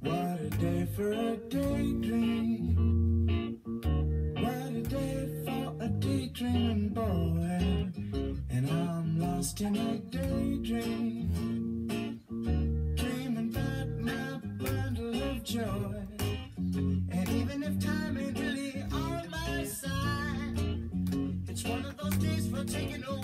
What a day for a daydream. What a day for a daydreaming boy. And I'm lost in a daydream. Dreaming my bundle of joy. And even if time ain't really on my side, it's one of those days for taking over.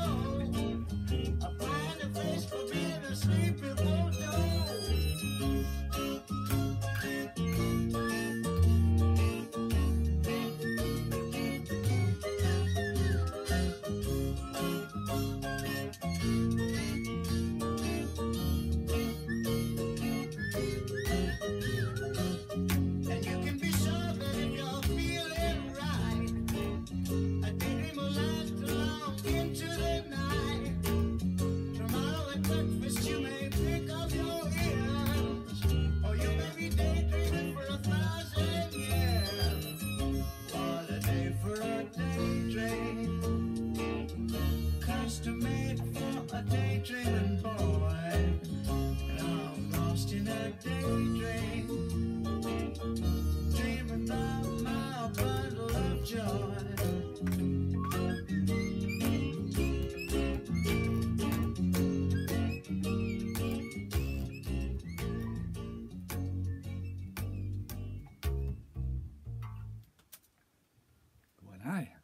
you may pick up your Nej.